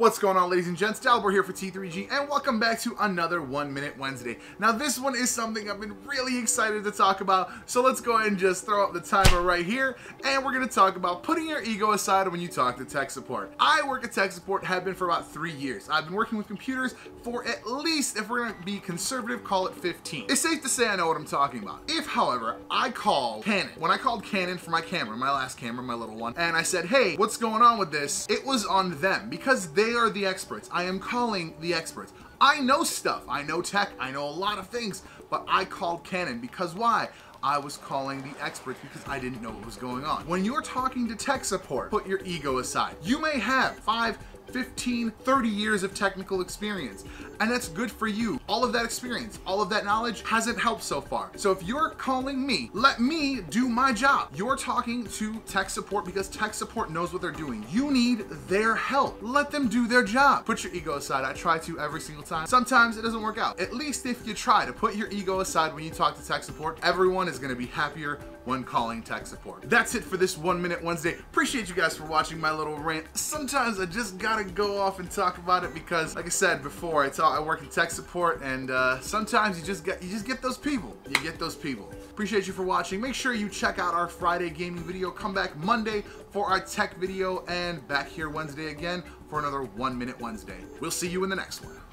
What's going on ladies and gents, Dalibor here for T3G and welcome back to another One Minute Wednesday. Now this one is something I've been really excited to talk about, so let's go ahead and just throw up the timer right here and we're going to talk about putting your ego aside when you talk to tech support. I work at tech support, have been for about three years. I've been working with computers for at least, if we're going to be conservative, call it 15. It's safe to say I know what I'm talking about. If, however, I call Canon, when I called Canon for my camera, my last camera, my little one, and I said, hey, what's going on with this? It was on them because they they are the experts. I am calling the experts. I know stuff. I know tech. I know a lot of things. But I called Canon because why? I was calling the experts because I didn't know what was going on. When you're talking to tech support, put your ego aside. You may have five, 15, 30 years of technical experience. And that's good for you. All of that experience, all of that knowledge hasn't helped so far. So if you're calling me, let me do my job. You're talking to tech support because tech support knows what they're doing. You need their help. Let them do their job. Put your ego aside. I try to every single time. Sometimes it doesn't work out. At least if you try to put your ego aside when you talk to tech support, everyone is gonna be happier when calling tech support. That's it for this One Minute Wednesday. Appreciate you guys for watching my little rant. Sometimes I just gotta go off and talk about it because, like I said before, I, talk, I work in tech support, and uh, sometimes you just get you just get those people. You get those people. Appreciate you for watching. Make sure you check out our Friday gaming video. Come back Monday for our tech video, and back here Wednesday again for another One Minute Wednesday. We'll see you in the next one.